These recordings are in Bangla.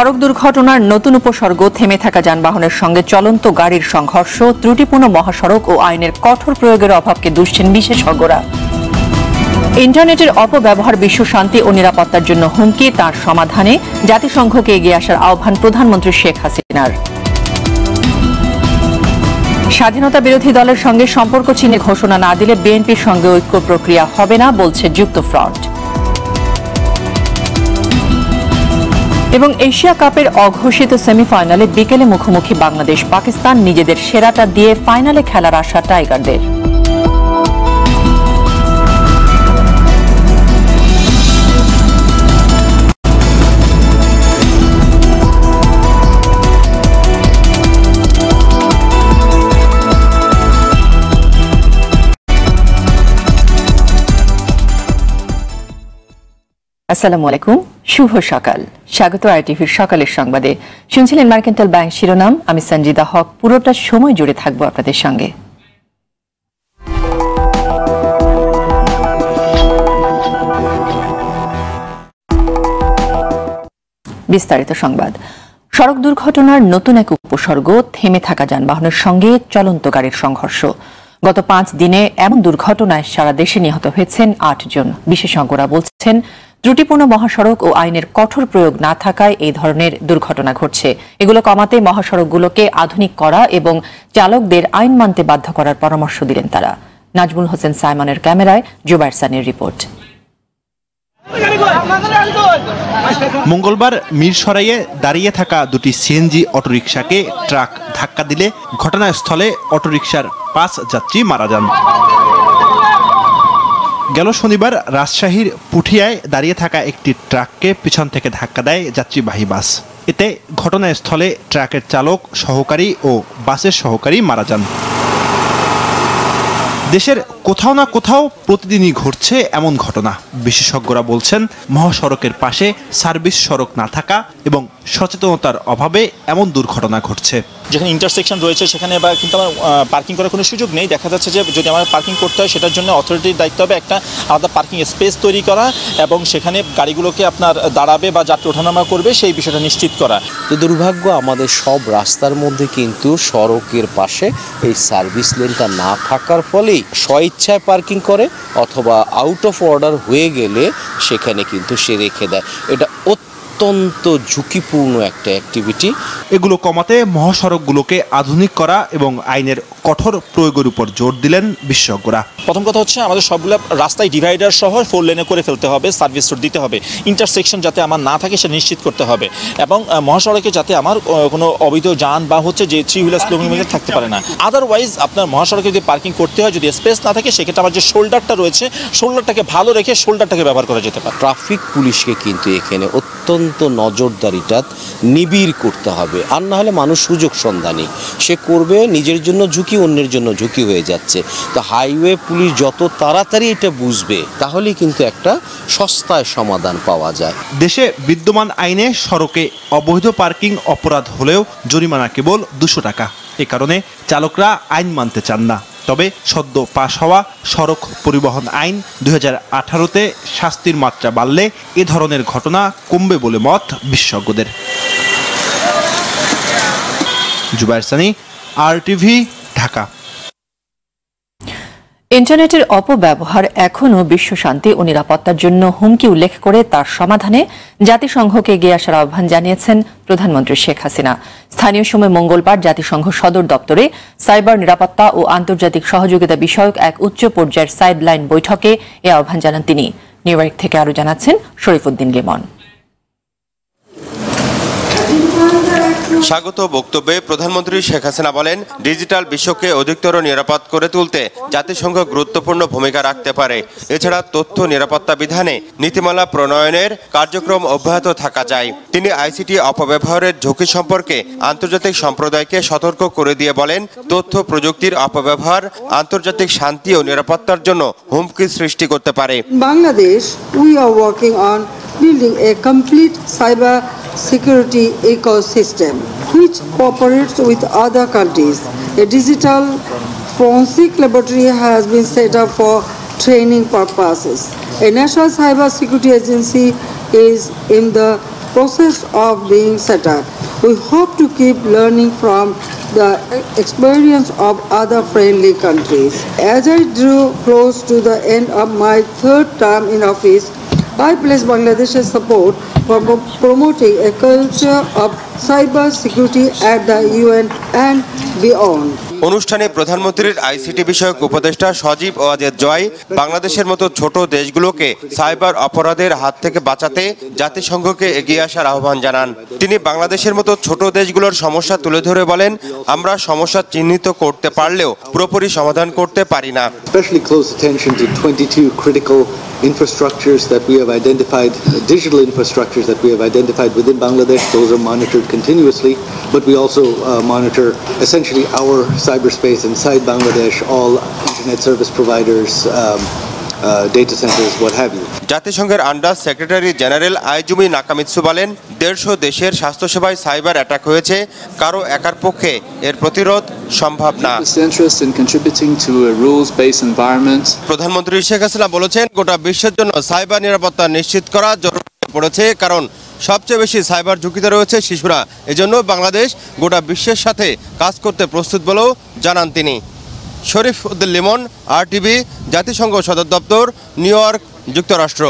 সড়ক দুর্ঘটনার নতুন উপসর্গ থেমে থাকা যানবাহনের সঙ্গে চলন্ত গাড়ির সংঘর্ষ, ত্রুটিপূর্ণ মহাসড়ক ও আইনের কঠোর প্রয়োগের অভাবকে দুষছেন বিশেষজ্ঞরা। ইন্টারনেটের অপব্যবহার বিশ্ব শান্তি ও নিরাপত্তার জন্য হুমকি, তার সমাধানে জাতিসংঘকে এগিয়ে আসার আহ্বান প্রধানমন্ত্রী শেখ হাসিনার। স্বাধীনতা বিরোধী দলের সঙ্গে সম্পর্ক চিহ্নে ঘোষণা না দিলে বিএনপির সঙ্গে ঐক্য প্রক্রিয়া হবে না, বলছে যুক্তফ্রন্ট। এবং এশিয়া কাপের অঘোষিত সেমিফাইনালে বিকেলে মুখোমুখি বাংলাদেশ পাকিস্তান নিজেদের সেরাটা দিয়ে ফাইনালে খেলার আশা টাইগারদের। আসসালামু আলাইকুম, শুভ সকাল। স্বাগত আইটিভির সকালের সংবাদে। শুনছিলেন মার্কেন্টাল ব্যাংক শিরোনাম, আমি সঞ্জিদা হক। পুরোটা সময় জুড়ে থাকব আপনাদের সঙ্গে। বিস্তারিত সংবাদ। সড়ক দুর্ঘটনার নতুন এক উপসর্গ, থেমে থাকা যানবাহনের সঙ্গে চলন্ত গাড়ির সংঘর্ষ। গত পাঁচ দিনে এমন দুর্ঘটনায় সারা দেশে নিহত হয়েছেন আট জন বিশেষজ্ঞরা বলছেন ত্রুটিপূর্ণ মহাসড়ক ও আইনের কঠোর প্রয়োগ না থাকায় এই ধরনের দুর্ঘটনা ঘটছে। এগুলো কমাতে মহাসড়কগুলোকে আধুনিক করা এবং চালকদের আইন মানতে বাধ্য করার পরামর্শ দিলেন তারা। নাজমুল হোসেন সাইমনের ক্যামেরায় জুবাইর সানির রিপোর্ট। মঙ্গলবার মিরসরাইয়ে দাঁড়িয়ে থাকা দুটি সিএনজি অটোরিকশাকে ট্রাক ধাক্কা দিলে ঘটনাস্থলে অটোরিকশার পাঁচ যাত্রী মারা যান। গেল শনিবার রাজশাহীর পুঠিয়ায় দাঁড়িয়ে থাকা একটি ট্রাককে পিছন থেকে ধাক্কা দেয় যাত্রীবাহী বাস। এতে ঘটনাস্থলে ট্রাকের চালক, সহকারী ও বাসের সহকারী মারা যান। দেশের কোথাও না কোথাও প্রতিদিনই ঘটছে এমন ঘটনা। বিশেষজ্ঞরা বলছেন মহাসড়কের পাশে সার্ভিস সড়ক না থাকা এবং সচেতনতার অভাবে এমন দুর্ঘটনা ঘটছে। যেখানে ইন্টারসেকশন রয়েছে সেখানে বা কিন্তু আমার পার্কিং করার কোনো সুযোগ নেই। দেখা যাচ্ছে যে যদি আমার পার্কিং করতে হয় সেটার জন্য অথরিটির দায়িত্ব হবে একটা আলাদা পার্কিং স্পেস তৈরি করা এবং সেখানে গাড়িগুলোকে আপনার দাঁড়াবে বা যাত্রী ওঠানামা করবে সেই বিষয়টা নিশ্চিত করা। তো দুর্ভাগ্য আমাদের সব রাস্তার মধ্যে কিন্তু সড়কের পাশে এই সার্ভিস লেনটা না থাকার ফলেই স্বইচ্ছায় পার্কিং করে অথবা আউট অফ অর্ডার হয়ে গেলে সেখানে কিন্তু সে রেখে দেয়। এটা অত্যন্ত ঝুঁকিপূর্ণ একটা অ্যাক্টিভিটি এগুলো কমাতে মহাসড়কগুলোকে আধুনিক করা এবং আইনের কঠোর প্রয়োগের উপর জোর দিলেন বিশেষজ্ঞরা। প্রথম কথা হচ্ছে আমাদের সবগুলো রাস্তায় ডিভাইডার সহ ফোর লেনে করে ফেলতে হবে সার্ভিস রোড দিতে হবে। ইন্টারসেকশন যাতে আমার না থাকে সেটা নিশ্চিত করতে হবে। এবং মহাসড়কে যাতে আমার কোনো অবৈধ যান বা হচ্ছে যে থ্রি হুইলার স্লো মুভমেন্ট থাকতে পারে না। আদারওয়াইজ আপনার মহাসড়কে যদি পার্কিং করতে হয় যদি স্পেস না থাকে সেক্ষেত্রে আমার যে শোল্ডারটা রয়েছে শোল্ডারটাকে ভালো রেখে শোল্ডারটাকে ব্যবহার করা যেতে পারে। ট্রাফিক পুলিশকে কিন্তু এখানে অত্যন্ত নজরদারিটা নিবিড় করতে হবে। আর না হলে মানুষ সুযোগ সন্ধানী। সে করবে, নিজের জন্য ঝুঁকি, অন্যের জন্য ঝুঁকি হয়ে যাচ্ছে। তো হাইওয়ে পুলিশ যত তাড়াতাড়ি এটা বুঝবে, তাহলেই কিন্তু একটা সস্তায় সমাধান পাওয়া যায়। দেশে বিদ্যমান আইনে সড়কে অবৈধ পার্কিং অপরাধ হলেও জরিমানা কেবল দুশো টাকা। এ কারণে চালকরা আইন মানতে চান না। তবে সদ্য পাশ হওয়া সড়ক পরিবহন আইন দুই আঠারোতে শাস্তির মাত্রা বাড়লে এ ধরনের ঘটনা কমবে বলে মত বিশেষজ্ঞদের। Jubair Sani R TV Dhaka. ইন্টারনেটের অপব্যবহার এখনও বিশ্ব শান্তি ও নিরাপত্তার জন্য হুমকি উল্লেখ করে তার সমাধানে জাতিসংঘকে এগিয়ে আসার আহ্বান জানিয়েছেন প্রধানমন্ত্রী শেখ হাসিনা। স্থানীয় সময় মঙ্গলবার জাতিসংঘ সদর দপ্তরে সাইবার নিরাপত্তা ও আন্তর্জাতিক সহযোগিতা বিষয়ক এক উচ্চ পর্যায়ের সাইডলাইন বৈঠকে এ আহ্বান জানান তিনি। নিউ থেকে আরও জানাচ্ছেন শরীফুদ্দিন লিমন। স্বাগত বক্তব্যে প্রধানমন্ত্রী শেখ হাসিনা বলেন, ডিজিটাল বিশ্বকে অধিকতর নিরাপদ করে তুলতে জাতিসংঘ গুরুত্বপূর্ণ ভূমিকা রাখতে পারে। এছাড়া তথ্য নিরাপত্তা বিধানে নীতিমালা প্রণয়নের কার্যক্রম অব্যাহত থাকা যায়। তিনি আইসিটি অপব্যবহারের ঝুঁকি সম্পর্কে আন্তর্জাতিক সম্প্রদায়কে সতর্ক করে দিয়ে বলেন, তথ্য প্রযুক্তির অপব্যবহার আন্তর্জাতিক শান্তি ও নিরাপত্তার জন্য হুমকি সৃষ্টি করতে পারে। Bangladesh, we are working on building a complete cyber security ecosystem which cooperates with other countries. A digital forensic laboratory has been set up for training purposes. A national cyber security agency is in the process of being set up. We hope to keep learning from the experience of other friendly countries. As I drew close to the end of my third term in office, I pledge Bangladesh's support for promoting a culture of cyber security at the UN and beyond. অনুষ্ঠানে প্রধানমন্ত্রীর আইসিটি বিষয়ক উপদেষ্টা সজীব ওয়াজেদ জয় বাংলাদেশের মতো ছোট দেশগুলোকে সাইবার অপরাধের হাত থেকে বাঁচাতে জাতিসংঘকে এগিয়ে আসার আহ্বান জানান তিনি বাংলাদেশের মতো ছোট দেশগুলোর সমস্যা তুলে ধরে বলেন আমরা সমস্যা চিহ্নিত করতে পারলেও পুরোপুরি সমাধান করতে পারি না especially close attention to 22 critical infrastructures that we have identified, uh, digital infrastructures that we have identified within Bangladesh. Those are monitored continuously, but we also uh, monitor essentially our cyberspace inside Bangladesh, all internet service providers, um, data centers, what have you. জাতিসংঘের under secretary general Izumi Nakamitsu বলেন দেড়শো দেশের স্বাস্থ্যসেবায় সাইবার অ্যাটাক হয়েছে কারও একার পক্ষে এর প্রতিরোধ সম্ভব না। প্রধানমন্ত্রী শেখ হাসিনা বলেছেন গোটা বিশ্বের জন্য সাইবার নিরাপত্তা নিশ্চিত করা জরুরি পড়েছে কারণ সবচেয়ে বেশি সাইবার ঝুঁকিতে রয়েছে শিশুরা। এজন্য বাংলাদেশ গোটা বিশ্বের সাথে কাজ করতে প্রস্তুত বলেও জানান তিনি। শরীফ উদ্দিন লিমন আর টিভি জাতিসংঘ সদর দপ্তর, নিউ ইয়র্ক, যুক্তরাষ্ট্র।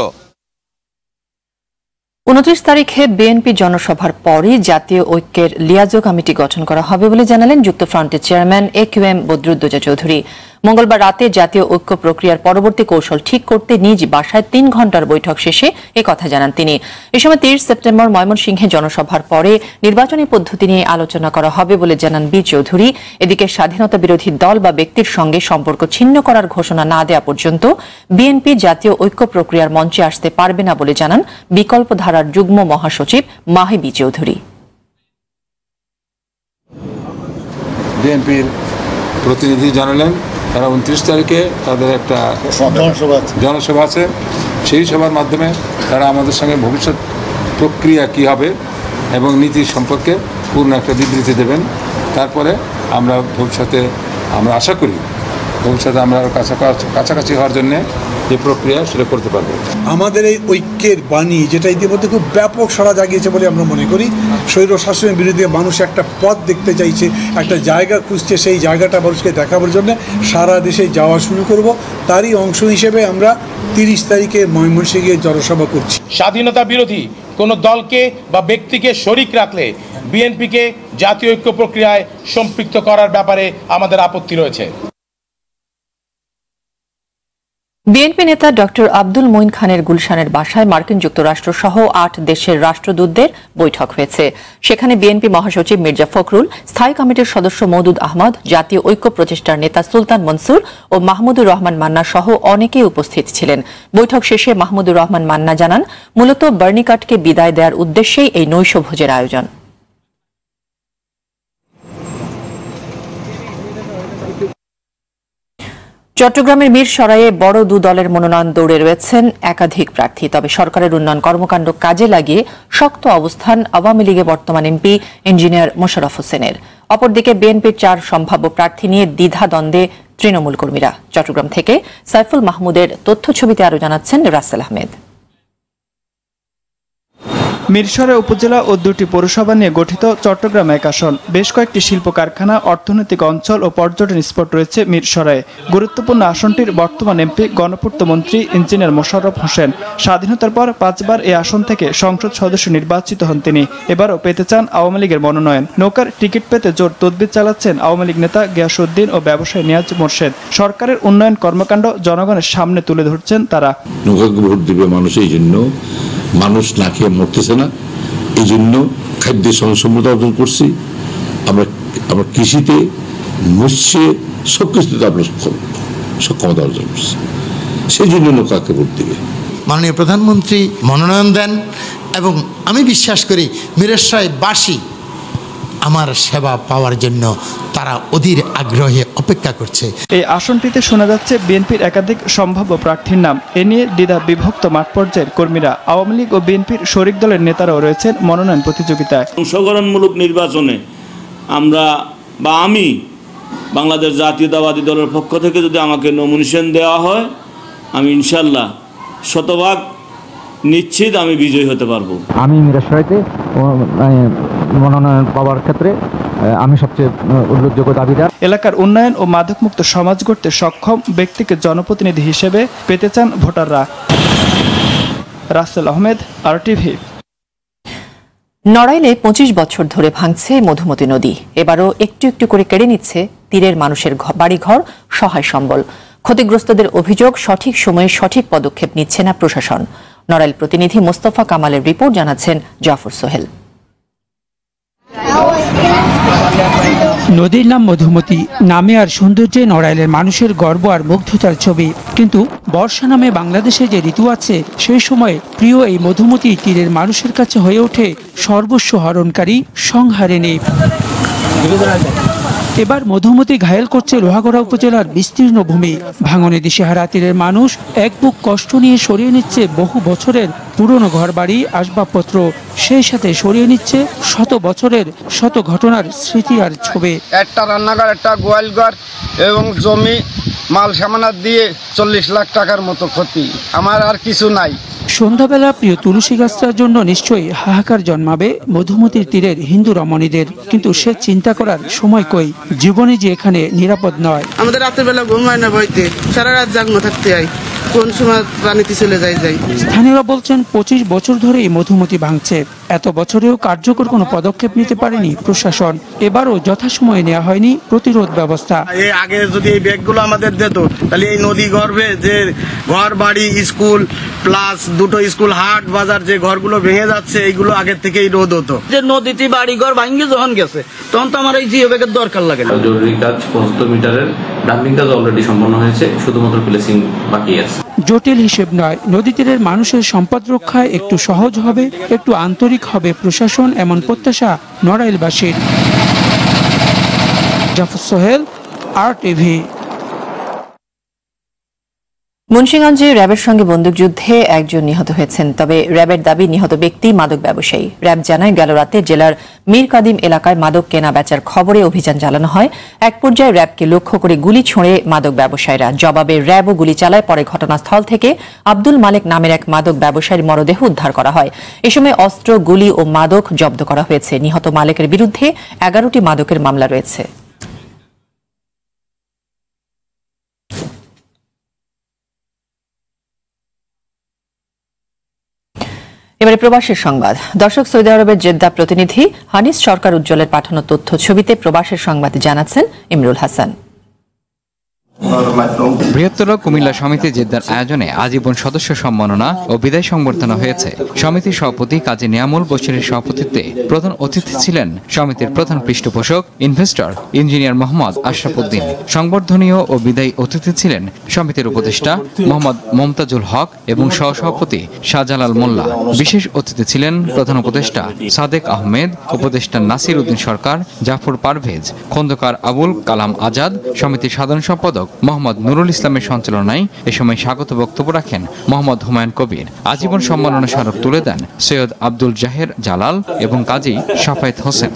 উনত্রিশ তারিখে বিএনপি জনসভার পরই জাতীয় ঐক্যের লিয়াজো কমিটি গঠন করা হবে বলে জানালেন যুক্তফ্রন্টের chairman A Q M Badruddoza Chowdhury. মঙ্গলবার রাতে জাতীয় ঐক্য প্রক্রিয়ার পরবর্তী কৌশল ঠিক করতে নিজ বাসায় তিন ঘণ্টার বৈঠক শেষে এ কথা জানান তিনি। এ সময় তিরিশ সেপ্টেম্বর ময়মনসিংহে জনসভার পরে নির্বাচনী পদ্ধতি নিয়ে আলোচনা করা হবে বলে জানান বি চৌধুরী। এদিকে স্বাধীনতা বিরোধী দল বা ব্যক্তির সঙ্গে সম্পর্ক ছিন্ন করার ঘোষণা না দেওয়া পর্যন্ত বিএনপি জাতীয় ঐক্য প্রক্রিয়ার মঞ্চে আসতে পারবে না বলে জানান বিকল্প ধারার যুগ্ম মহাসচিব মাহি বি চৌধুরী। বিএনপির প্রতিনিধি জানালেন তারা উনত্রিশ তারিখে তাদের একটা জনসভা আছে। সেই সভার মাধ্যমে তারা আমাদের সঙ্গে ভবিষ্যৎ প্রক্রিয়া কি হবে এবং নীতি সম্পর্কে পূর্ণ একটা বিবৃতি দেবেন। তারপরে আমরা ভবিষ্যতে আমরা আশা করি ভবিষ্যতে আমরা আরও কাছাকাছি কাছাকাছি হওয়ার জন্যে যে প্রক্রিয়া সেটা করতে পারবে। আমাদের এই ঐক্যের বাণী যেটা ইতিমধ্যে খুব ব্যাপক সাড়া জাগিয়েছে বলে আমরা মনে করি। স্বৈর শাসনের বিরুদ্ধে মানুষ একটা পথ দেখতে চাইছে একটা জায়গা খুঁজছে সেই জায়গাটা মানুষকে দেখাবার জন্য সারা দেশে যাওয়া শুরু করব। তারই অংশ হিসেবে আমরা তিরিশ তারিখে ময়মনসিংহে জনসভা করছি। স্বাধীনতা বিরোধী কোনো দলকে বা ব্যক্তিকে শরিক রাখলে বিএনপিকে জাতীয় ঐক্য প্রক্রিয়ায় সম্পৃক্ত করার ব্যাপারে আমাদের আপত্তি রয়েছে। বিএনপি নেতা ডক্টর আব্দুল মঈন খানের গুলশানের বাসায় মার্কিন যুক্তরাষ্ট্র সহ আট দেশের রাষ্ট্রদূতদের বৈঠক হয়েছে। সেখানে বিএনপি মহাসচিব মির্জা ফখরুল, স্থায়ী কমিটির সদস্য মৌদুদ আহমদ, জাতীয় ঐক্য প্রচেষ্টার নেতা সুলতান মনসুর ও মাহমুদুর রহমান মান্না সহ অনেকেই উপস্থিত ছিলেন। বৈঠক শেষে মাহমুদুর রহমান মান্না জানান, মূলত বার্নিকাটকে বিদায় দেওয়ার উদ্দেশ্যেই এই নৈশভোজের আয়োজন। চট্টগ্রামের মীর সরাইয়ে বড় দু দলের মনোনয়ন দৌড়ে রয়েছেন একাধিক প্রার্থী। তবে সরকারের উন্নয়ন কর্মকাণ্ড কাজে লাগিয়ে শক্ত অবস্থান আওয়ামী লীগে বর্তমান এমপি ইঞ্জিনিয়ার মোশারফ হোসেনের। অপরদিকে বিএনপির চার সম্ভাব্য প্রার্থী নিয়ে দ্বিধা দ্বন্দ্বে তৃণমূল কর্মীরা। চট্টগ্রাম থেকে সাইফুল মাহমুদের তথ্য ছবিতে আরও জানাচ্ছেন রাসেল আহমেদ। মিরসরাই উপজেলা ও দুটি পৌরসভা নিয়ে গঠিত চট্টগ্রাম এক আসন। বেশ কয়েকটি শিল্প কারখানা, অর্থনৈতিক অঞ্চল ও পর্যটন স্পট রয়েছে মিরসরায়ে গুরুত্বপূর্ণ আসনটির বর্তমান এমপি, গণপূর্ত মন্ত্রী, ইঞ্জিনিয়ার মোশাররফ হোসেন। স্বাধীনতার পর পাঁচবার এই আসন থেকে সংসদ সদস্য নির্বাচিত হন তিনি। এবারও পেতে চান আওয়ামী লীগের মনোনয়ন। নৌকার টিকিট পেতে জোর তদবির চালাচ্ছেন আওয়ামী লীগ নেতা গিয়াসুদ্দিন ও ব্যবসায়ী নিয়াজ মোর্শেদ। সরকারের উন্নয়ন কর্মকাণ্ড জনগণের সামনে তুলে ধরছেন তারা। নৌকাকে ভোট দিবে জন্য। মানুষ না খেয়ে মরতেছে না। এই জন্য খাদ্যের সংসম্মতা অর্জন করছি। আমরা আমরা কৃষিতে, মৎস্যে সব কিছুতে আমরা সক্ষম, সক্ষমতা অর্জন করছি। সেই জন্য নৌকাকে ভোট দেবে। মাননীয় প্রধানমন্ত্রী মনোনয়ন দেন এবং আমি বিশ্বাস করি মিরেশ্বরাইবাসী আমার সেবা পাওয়ার জন্য তারা অধীর আগ্রহে অপেক্ষা করছে। এই আসনটিতে শোনা যাচ্ছে বিএনপির একাধিক সম্ভাব্য প্রার্থীর নাম। এ নিয়ে দ্বিধা বিভক্ত মাঠ পর্যায়ের কর্মীরা আওয়ামী লীগ ও বিএনপির শরিক দলের নেতারাও রয়েছেন মনোনয়ন প্রতিযোগিতায়। অংশগ্রহণমূলক নির্বাচনে আমরা বা আমি বাংলাদেশ জাতীয়তাবাদী দলের পক্ষ থেকে যদি আমাকে নমিনেশন দেওয়া হয় আমি ইনশাল্লাহ শতভাগ নিশ্চিত আমি বিজয়ী হতে পারব। আমি মিরাশরাইতে মনোনয়ন পাওয়ার ক্ষেত্রে আমি সবচেয়ে উল্লেখযোগ্য দাবিদার। এলাকার উন্নয়ন ও মাদকমুক্ত সমাজ গড়তে সক্ষম ব্যক্তিকে জনপ্রতিনিধি হিসেবে পেতে চান ভোটাররা। রাসেল আহমেদ আর টিভি নড়াইলে পঁচিশ বছর ধরে ভাঙছে মধুমতি নদী। এবারও একটু একটু করে কেড়ে নিচ্ছে তীরের মানুষের বাড়িঘর সহায় সম্বল। ক্ষতিগ্রস্তদের অভিযোগ সঠিক সময়ে সঠিক পদক্ষেপ নিচ্ছে না প্রশাসন। নড়াইল প্রতিনিধি মোস্তফা কামালের রিপোর্ট জানাচ্ছেন জাফর সোহেল। নদীর নাম মধুমতি, নামে আর সৌন্দর্যে নড়াইলের মানুষের গর্ব আর মুগ্ধতার ছবি। কিন্তু বর্ষা নামে বাংলাদেশে যে ঋতু আছে, সেই সময় প্রিয় এই মধুমতি তীরের মানুষের কাছে হয়ে ওঠে সর্বস্ব হরণকারী সংহারিণী। এবার মধুমতি ঘায়েল করছে লোহাগড়া উপজেলার বিস্তীর্ণ ভূমি। ভাঙনে দিশেহারা তীরের মানুষ এক বুক কষ্ট নিয়ে সরিয়ে নিচ্ছে বহু বছরের পুরনো ঘরবাড়ি, আসবাবপত্র। সেই সাথে সরিয়ে নিচ্ছে শত বছরের শত ঘটনার স্মৃতি আর ছবি। একটা রান্নাঘর, একটা গোয়ালঘর এবং জমি, মাল সামানা দিয়ে চল্লিশ লাখ টাকার মতো ক্ষতি। আমার আর কিছু নাই। সন্ধ্যাবেলা প্রিয় তুলসী গাছটার জন্য নিশ্চয়ই হাহাকার জন্মাবে মধুমতির তীরের হিন্দু রমণীদের। কিন্তু সে চিন্তা করার সময় কই? জীবনে যে এখানে নিরাপদ নয়। আমাদের রাতের বেলা ঘুম হয় না বইতে। সারা রাত জাগ্ন থাকতে হয়। কোন সময় পানিতে চলে যায় যাই স্থানীয়রা বলছেন পঁচিশ বছর ধরে এই মধুমতি ভাঙছে। এত বছরেও কার্যকর কোনো পদক্ষেপ নিতে পারেনি প্রশাসন। এবারও যথাসময়ে নেওয়া হয়নি প্রতিরোধ ব্যবস্থা। এই আগে যদি এই ব্যাগগুলো আমাদের দিত তাহলে এই নদী গর্ভে যে ঘর বাড়ি স্কুল প্লাস দুটো স্কুল হাট বাজার যে ঘরগুলো ভেঙে যাচ্ছে এইগুলো আগের থেকেই রোধ হতো। যে নদীতে বাড়ি ঘর ভাঙ্গে যখন গেছে তখন তো আমার এই জিও ব্যাগের দরকার লাগে না। জরুরি কাজ পঁচাত্তর মিটারের ডাম্পিং কাজ অলরেডি সম্পন্ন হয়েছে, শুধুমাত্র প্লেসিং বাকি আছে। জটিল হিসেব নয়, নদী তীরের মানুষের সম্পদ রক্ষায় একটু সহজ হবে, একটু আন্তরিক হবে প্রশাসন এমন প্রত্যাশা নড়াইলবাসীর। জাফর সোহেল আর টিভি মুন্সিগঞ্জে র্যাবের সঙ্গে বন্দুকযুদ্ধে একজন নিহত হয়েছেন, তবে র্যাবের দাবি, নিহত ব্যক্তি মাদক ব্যবসায়ী। র্যাব জানায়, গেল রাতে জেলার মীর কাদিম এলাকায় মাদক কেনা বেচার খবরে অভিযান চালানো হয়। এক পর্যায়ে র্যাবকে লক্ষ্য করে গুলি ছোঁড়ে মাদক ব্যবসায়ীরা। জবাবে র্যাবও গুলি চালায় পরে ঘটনাস্থল থেকে আব্দুল মালিক নামের এক মাদক ব্যবসায়ীর মরদেহ উদ্ধার করা হয়। এ সময় অস্ত্র, গুলি ও মাদক জব্দ করা হয়েছে। নিহত মালিকের বিরুদ্ধে এগারোটি মাদকের মামলা রয়েছে। এবারে প্রবাসের সংবাদ। দর্শক, সৌদি আরবের জেদ্দা প্রতিনিধি হানিস সরকার উজ্জ্বলের পাঠানো তথ্য ছবিতে প্রবাসের সংবাদ জানাচ্ছেন ইমরুল হাসান। বৃহত্তর কুমিল্লা সমিতি জেদ্দার আয়োজনে আজীবন সদস্য সম্মাননা ও বিদায় সংবর্ধনা হয়েছে। সমিতির সভাপতি কাজী নিয়ামুল বশিরের সভাপতিত্বে প্রধান অতিথি ছিলেন সমিতির প্রধান পৃষ্ঠপোষক ইনভেস্টর ইঞ্জিনিয়ার মোহাম্মদ আশরাফুদ্দিন। সংবর্ধনীয় ও বিদায়ী অতিথি ছিলেন সমিতির উপদেষ্টা মোহাম্মদ মমতাজুল হক এবং সহসভাপতি শাহজালাল মোল্লা। বিশেষ অতিথি ছিলেন প্রধান উপদেষ্টা সাদেক আহমেদ, উপদেষ্টা নাসির উদ্দিন সরকার, জাফর পারভেজ, খন্দকার আবুল কালাম আজাদ, সমিতির সাধারণ সম্পাদক মোহাম্মদ নুরুল ইসলামের সঞ্চালনায় এ সময় স্বাগত বক্তব্য রাখেন মোহাম্মদ হুমায়ুন কবির। আজীবন সম্মাননা স্মারক তুলে দেন সৈয়দ আব্দুল জাহের জালাল এবং কাজী সাফায়েত হোসেন।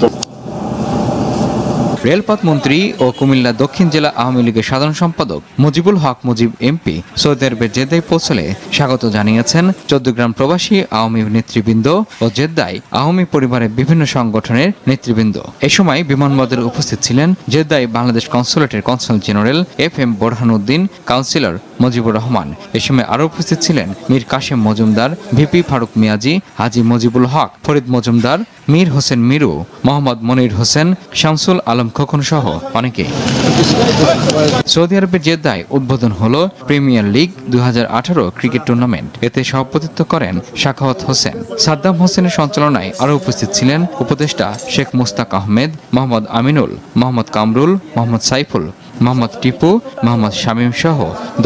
রেলপথ মন্ত্রী ও কুমিল্লা দক্ষিণ জেলা আওয়ামী লীগের সাধারণ সম্পাদক মুজিবুল হক মুজিব এমপি সৌদি জেদ্দায় পৌঁছলে স্বাগত জানিয়েছেন চৌদ্দগ্রাম প্রবাসী আওয়ামী নেতৃবৃন্দ ও জেদ্দায় আওয়ামী পরিবারের বিভিন্ন সংগঠনের নেতৃবৃন্দ। এ সময় বিমানবন্দরে উপস্থিত ছিলেন জেদ্দায় Bangladesh কনসুলেটের consul general F M Borhanuddin, councillor Mujibur Rahman. এ সময় আরও উপস্থিত ছিলেন মীর কাশেম মজুমদার, ভিপি ফারুক মিয়াজি, হাজি মুজিবুল হক, ফরিদ মজুমদার মীর হোসেন মিরু, মোহাম্মদ মনির হোসেন, শামসুল আলম খোকন সহ অনেকে। সৌদি আরবের জেদ্দায় উদ্বোধন হলো প্রিমিয়ার লিগ দু হাজার আঠারো ক্রিকেট টুর্নামেন্ট। এতে সভাপতিত্ব করেন শাখাওয়াত হোসেন। সাদ্দাম হোসেনের সঞ্চালনায় আরও উপস্থিত ছিলেন উপদেষ্টা শেখ মুস্তাক আহমেদ, মোহাম্মদ আমিনুল, মোহাম্মদ কামরুল, মোহাম্মদ সাইফুল মোহাম্মদ টিপু মোহাম্মদ শামীম সহ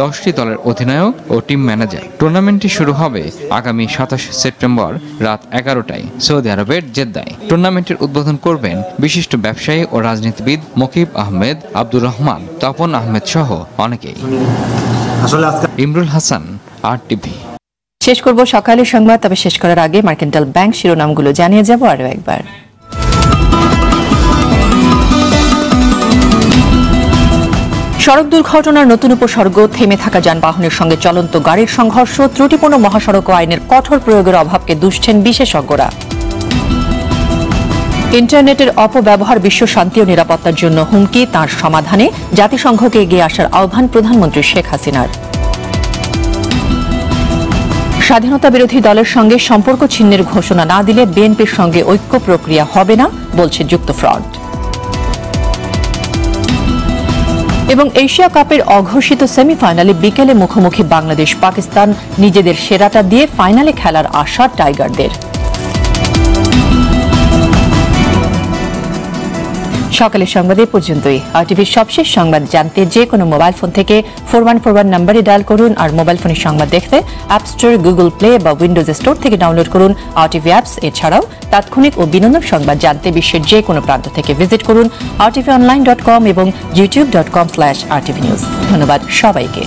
দশটি দলের অধিনায়ক ও টিম ম্যানেজার। টুর্নামেন্টটি শুরু হবে আগামী সাতাশ সেপ্টেম্বর রাত এগারোটায় সৌদি আরবের জেদ্দায়। টুর্নামেন্টের উদ্বোধন করবেন বিশিষ্ট ব্যবসায়ী ও রাজনীতিবিদ মকিব আহমেদ আব্দুর রহমান তপন আহমেদ সহ অনেকেই। ইমরুল হাসান আর টিভি শেষ করব সকালের সংবাদ তবে শেষ করার আগে মার্কেন্টাল ব্যাংক শিরোনামগুলো জানিয়ে যাব আরও একবার। সড়ক দুর্ঘটনার নতুন উপসর্গ, থেমে থাকা যানবাহনের সঙ্গে চলন্ত গাড়ির সংঘর্ষ, ত্রুটিপূর্ণ মহাসড়ক আইনের কঠোর প্রয়োগের অভাবকে দুষছেন বিশেষজ্ঞরা। ইন্টারনেটের অপব্যবহার বিশ্ব শান্তি ও নিরাপত্তার জন্য হুমকি, তার সমাধানে জাতিসংঘকে এগিয়ে আসার আহ্বান প্রধানমন্ত্রী শেখ হাসিনার। স্বাধীনতা বিরোধী দলের সঙ্গে সম্পর্ক ছিন্নের ঘোষণা না দিলে বিএনপির সঙ্গে ঐক্য প্রক্রিয়া হবে না, বলছে যুক্তফ্রন্ট। এবং এশিয়া কাপের অঘোষিত সেমিফাইনালে বিকেলে মুখোমুখি বাংলাদেশ পাকিস্তান নিজেদের সেরাটা দিয়ে ফাইনালে খেলার আশা টাইগারদের। সকালের সংবাদে পর্যন্তই। আর টিভির সবশেষ সংবাদ জানতে যে কোনো মোবাইল ফোন থেকে ফোর ওয়ান ফোর ওয়ান নম্বরে ডায়াল করুন আর মোবাইল ফোনের সংবাদ দেখতে অ্যাপ স্টোর গুগল প্লে বা উইন্ডোজ স্টোর থেকে ডাউনলোড করুন আর টিভি অ্যাপস এছাড়াও তাৎক্ষণিক ও বিনোদন সংবাদ জানতে বিশ্বের যে কোনো প্রান্ত থেকে ভিজিট করুন R TV online dot com এবং YouTube dot com slash R TV news ধন্যবাদ সবাইকে।